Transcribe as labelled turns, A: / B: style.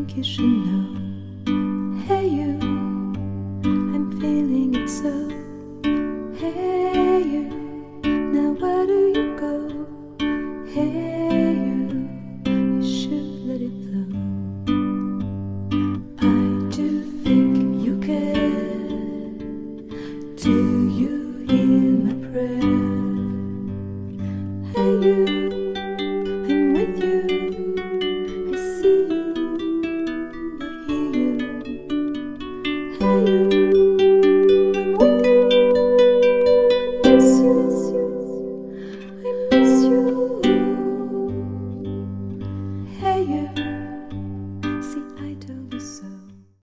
A: think you should know. Hey, you, I'm feeling it so. Hey, you, now where do you go? Hey, you, you should let it flow. I do think you care. Do you hear my prayer? Hey, you.